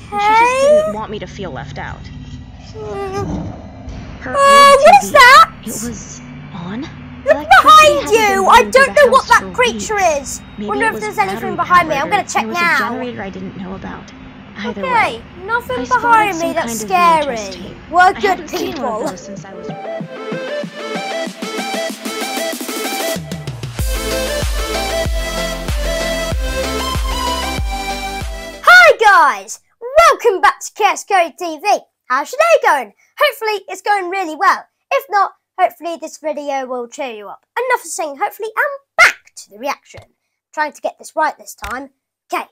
and she just didn't want me to feel left out. Her Uh, what is that? It was on. Look behind you! I don't know what that creature is. Maybe Wonder if there's anything behind me. I'm gonna check there was now. a generator I didn't know about. Either Okay, way, nothing I behind me that's kind of VHS scary. We're good haven't seen one people. since I was. Hi guys! Welcome back to Chaos Cody TV. How's your day going? Hopefully it's going really well. If not, hopefully this video will cheer you up. Enough of saying hopefully and back to the reaction. Trying to get this right this time. Okay.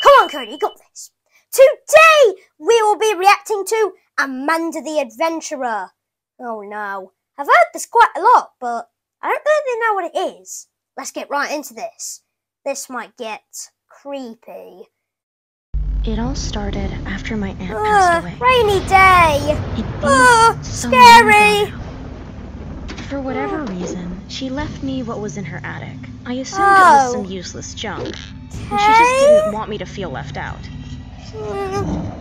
Come on Cody, you got this. Today we will be reacting to Amanda the Adventurer. Oh no. I've heard this quite a lot, but I don't really know what it is. Let's get right into this. This might get creepy. It all started after my aunt Ugh, passed away. rainy day. It Ugh, so scary. now. For whatever reason, she left me what was in her attic. I assumed it Oh. was some useless junk, and she just didn't want me to feel left out. Mm.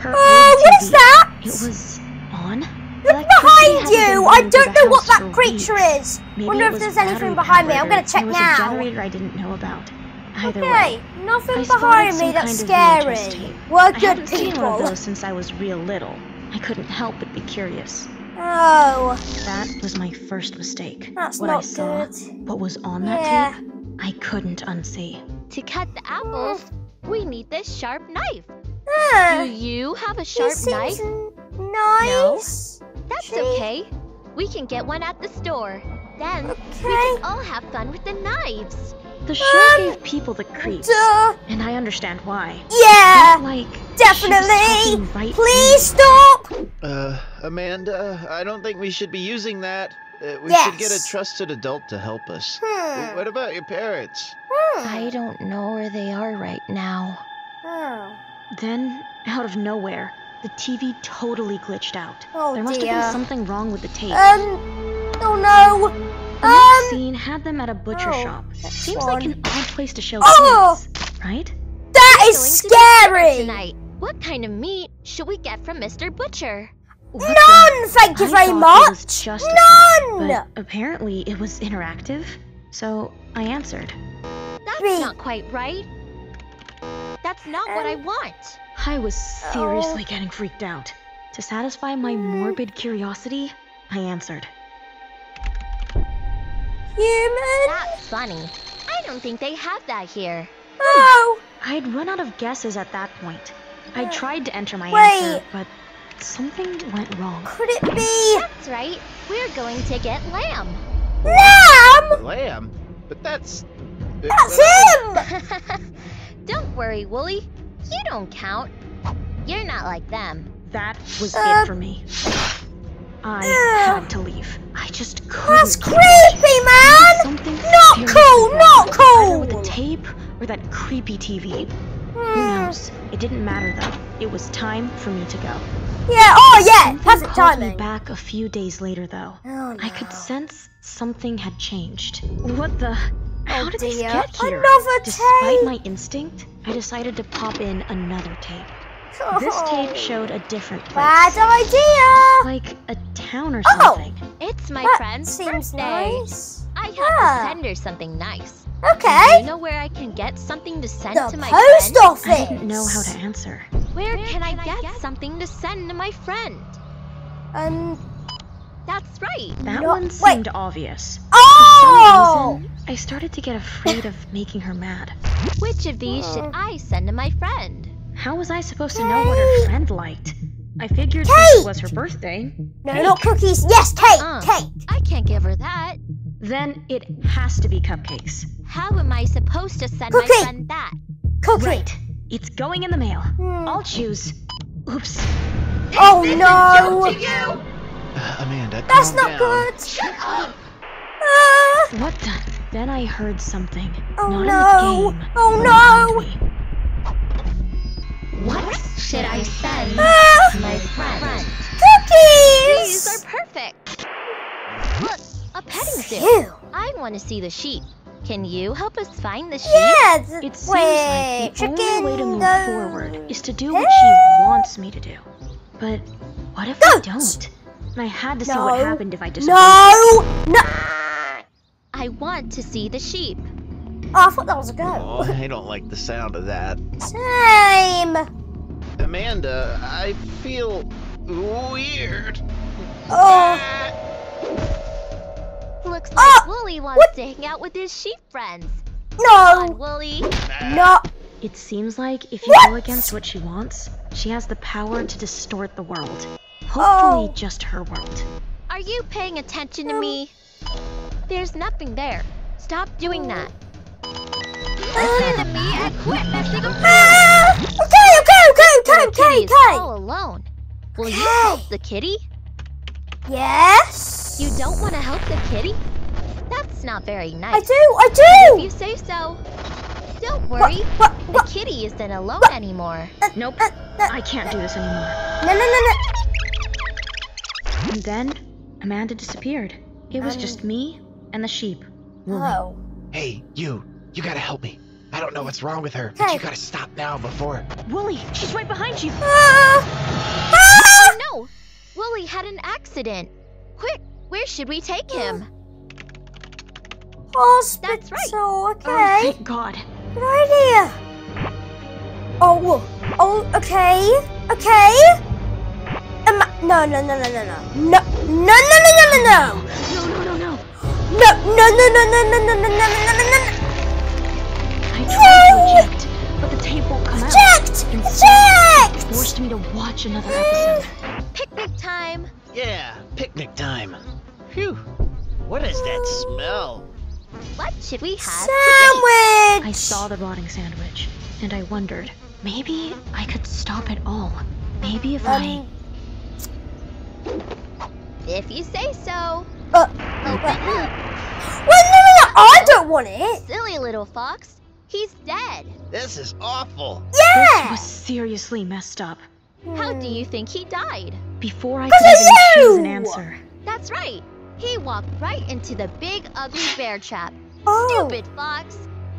Her Oh, old what is that? It was on. Look behind you. I don't know what that creature weeks. is. Maybe Wonder if there's anything behind me. I'm gonna check there was now. a generator I didn't know about. Either Okay, way, nothing I spotted behind some me that's kind of VHS scary. tape. We're I good haven't seen one people. of those since I was real little. I couldn't help but be curious. Oh, That was my first mistake. that's what I not saw, good. what was on that Yeah. tape, I couldn't unsee. To cut the apples, we need this sharp knife. Ah. Do you have a sharp seems knife? n- nice. That's She- okay. We can get one at the store. Then we can all have fun with the knives. The show Um, gave people the creeps, Duh. and I understand why. Yeah. Like Definitely. right Please through stop. Uh, Amanda, I don't think we should be using that. Uh, we should get a trusted adult to help us. Hmm. What about your parents? Hmm. I don't know where they are right now. Oh. Then, out of nowhere, the TV totally glitched out. Oh there must dear. have been something wrong with the tape. Um. Oh no. The next Um. scene had them at a butcher oh, shop. that's Seems like an odd place to show Oh! kids, right? That is We're is going to scary. Tonight, what kind of meat should we get from Mr. Butcher? What the- None, thank you I very thought it was much. just a tape, None. But apparently it was interactive, so I answered. That's Three. not quite right. That's not what I Um, want. I was Oh. seriously getting freaked out. To satisfy my morbid curiosity, I answered. Human. That's funny. I don't think they have that here. Oh. I'd run out of guesses at that point. I Uh, tried to enter my wait. answer, but something went wrong. Could it be That's right. We're going to get lamb. lamb? Lamb? But that's. uh, That's him. don't worry, Wooly. You don't count. You're not like them. That was Uh, it for me. I uh, had to leave. I just couldn't. That's keep creepy, man. Something Not cool, wrong, not Either with the tape or that creepy TV. Who Hmm. knows? It didn't matter though. It was time for me to go. Yeah. Oh yeah. Something Perfect called me back a few days later though. Oh, I could sense something had changed. What the? How Oh, did this dear. get here? Another Despite my instinct, I decided to pop in another tape. This tape showed a different place. Bad idea. Like a town or Oh. something. It's my that friend's seems birthday. nice. I have Yeah. to send her something nice. Okay. Do You know where I can get something to send The to my post friend? office. I didn't know how to answer. Where, can, I, get, something to send to my friend? Um. That's right. That No- one wait. seemed obvious. For Oh. some reason, I started to get afraid of making her mad. Which of these should I send to my friend? How was I supposed to know what her friend liked? I figured Kate. since it was her birthday, No, not cookies. Yes, cake. Uh. Cake. I can't give her that. Then it has to be cupcakes. How am I supposed to send Cookie. my friend that? Cookie. Right. It's going in the mail. Hmm. I'll choose. Oops. Oh no. Uh, Amanda, That's calm not down. good. Ah. What the? Then I heard something. Oh Not no. in the game. Oh no. What should I send to my friend? These are perfect. Look, a petting zoo. I want to see the sheep. Can you help us find the sheep? Yeah. th- It seems wait, like the chicken. only way to move no. forward is to do what she wants me to do. But what if I don't? I had to see No. what happened if I just No, no. I want to see the sheep. Oh, I thought that was a Oh. I don't like the sound of that. Same. Amanda, I feel weird. Oh, Looks like Ah! Wooly wants What? to hang out with his sheep friends. Come on, no, Wooly. no. It seems like if you What? go against what she wants, she has the power to distort the world. Hopefully, Oh. just her world. Are you paying attention to Um. me? There's nothing there. Stop doing that. Listen to me and quit messing around. ah, okay, okay, okay, okay, The okay, kitty is okay. all alone. Will you help the kitty? Yes. You don't want to help the kitty? That's not very nice. I do, I do! If you say so. Don't What, worry. what, The kitty isn't alone anymore. Nope, Uh, uh, I can't do this anymore. no, no, no, no. And then Amanda disappeared. It was Um, just me and the sheep. Wooly. Oh. Hey, you. You gotta help me. I don't know what's wrong with her, but Hey. you gotta stop now before. Wooly, she's right behind you. Ah, ah. Oh no! Wooly had an accident. Quick, where should we take him? Hospital. That's right. Oh, Okay. thank God. Good idea. Oh, oh, okay, okay. Um, no, no, no, no, no, no, no, no, no, no, no, no, no. No, no, no, no. No, no, no, no, no, no, no, no, no, no, no, no. I No! tried to eject, but the tape won't come out. Eject! Instead, Eject! Forced me to watch another episode. Picnic time! Yeah, picnic time. Phew. What is that smell? What should we have? Sandwich! I saw the rotting sandwich, and I wondered, maybe I could stop it all. Maybe if I... Um, If you say so. uh, Open wait, up. wait, no, no, no, I don't want it. Silly little fox. He's dead. This is awful. Yeah. This Yeah. was seriously messed up. How do you think he died? Before I could even choose an answer. That's right. He walked right into the big ugly bear trap. Oh. Stupid fox.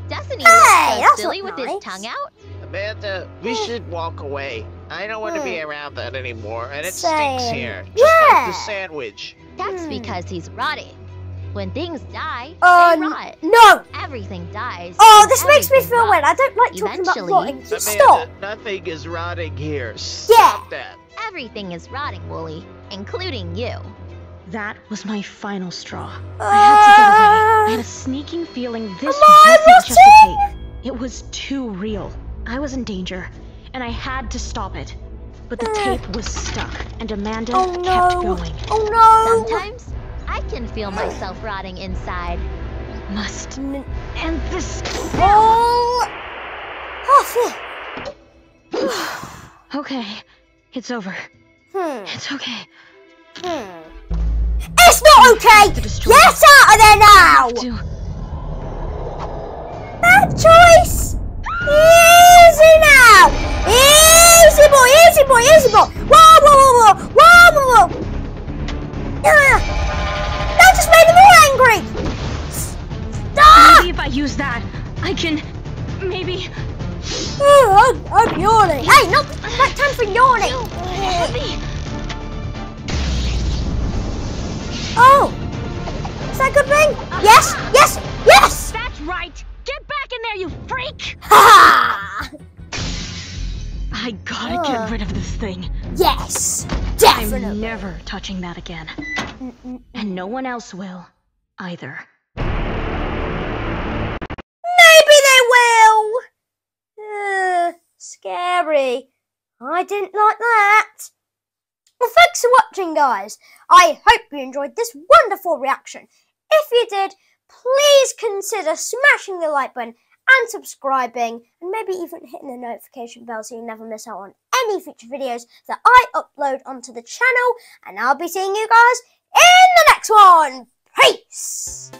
Doesn't he Hey, look so that's silly not with his tongue out? Amanda, we should walk away. I don't want to be around that anymore, and it Same. stinks here. Just like the sandwich. That's Hmm. because he's rotting. When things die, Uh, they rot. no. Everything dies. Oh, this makes me feel weird. I don't like talking about Eventually- rotting. Amanda, stop. nothing is rotting here. Stop that. Everything is rotting, Wooly, including you. That was my final straw. I had to get away. I had a sneaking feeling this wasn't just a tape. It was too real. I was in danger, and I had to stop it. But the Uh. tape was stuck, and Amanda Oh kept going. Oh no. Sometimes I can feel myself rotting inside. Must N- end this. Oh. Oh. Okay, it's over. Hmm. It's okay. Hmm. It's not okay. Get out of there now. To Bad choice. Easy now. Easy boy. Easy boy. Easy boy. Whoa, whoa, whoa, whoa, whoa, whoa, whoa. Use that, I can. Maybe. Oh, I'm, I'm yawning. Hey, not not time for yawning. Heavy. Oh, is that a good thing? Yes, yes, yes. That's right. Get back in there, you freak! Ha! I gotta get rid of this thing. Yes, I'm never touching that again. And no one else will, either. Maybe they will. Uh, scary. I didn't like that. Well, thanks for watching, guys. I hope you enjoyed this wonderful reaction. If you did, please consider smashing the like button and subscribing, and maybe even hitting the notification bell so you never miss out on any future videos that I upload onto the channel. And I'll be seeing you guys in the next one. Peace!